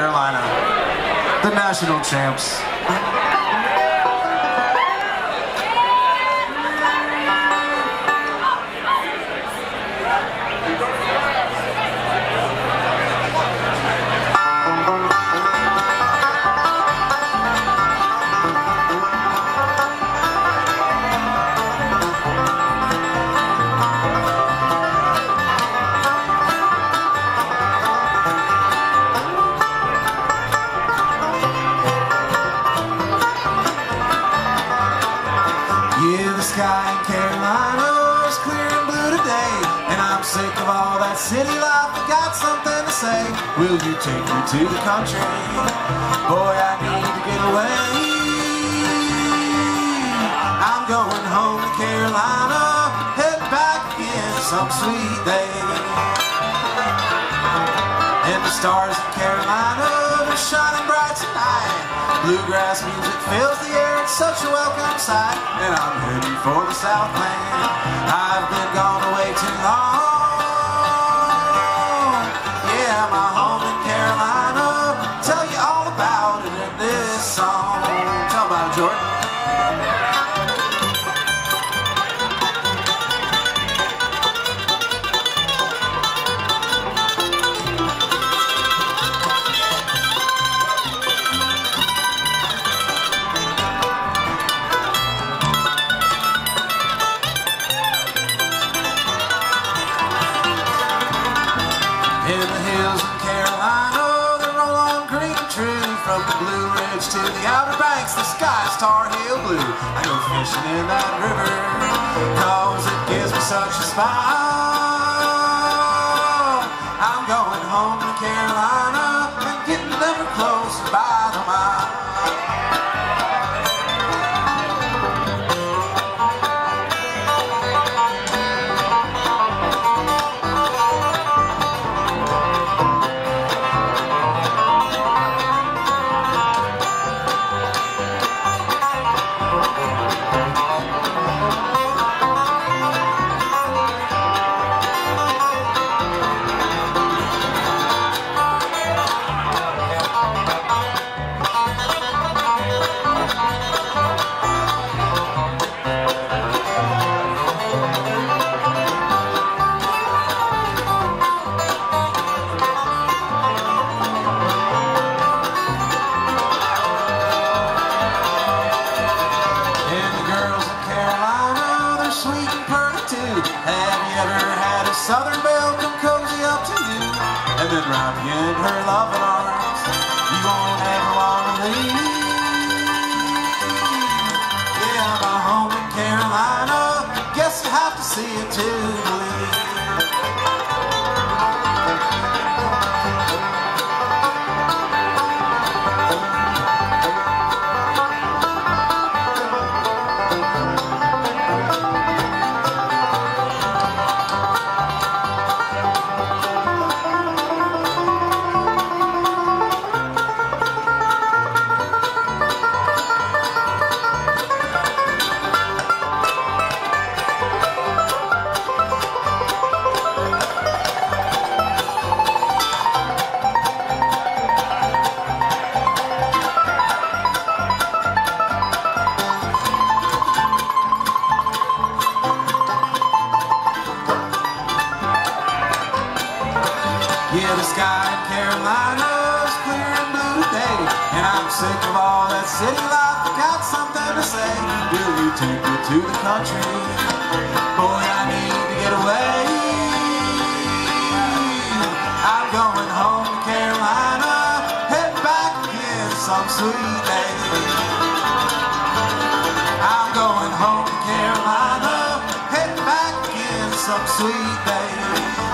Carolina, the national champs. Sky in Carolina is clear and blue today. And I'm sick of all that city life, I got something to say. Will you take me to the country? Boy, I need to get away. I'm going home to Carolina, head back again some sweet day. And the stars in Carolina, they're shining bright tonight. Bluegrass music fills the air, it's such a welcome sight And I'm heading for the Southland. I've been gone away too long. Yeah, my home in Carolina. Tell you all about it in this song. Tell about Jordan hills of Carolina, they roll on green true. From the Blue Ridge to the Outer Banks, the sky's Tar Heel blue. I go fishing in that river, cause it gives me such a smile. Southern belle come cozy up to you? And then wrap you in her loving arms. You won't ever want to leave. Yeah, my home in Carolina. Sky Carolina's clear and blue today And I'm sick of all that city life, I got something to say. Will you take me to the country? Boy, I need to get away. I'm going home to Carolina. Head back again some sweet day. I'm going home to Carolina. Head back again some sweet day